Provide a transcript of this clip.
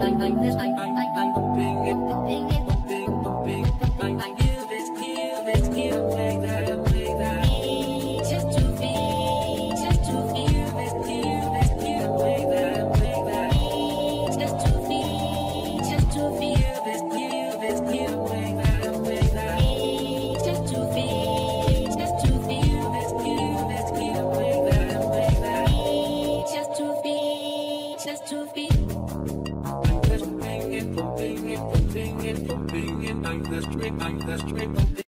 anh anh anh anh I'm the trick. I'm the street.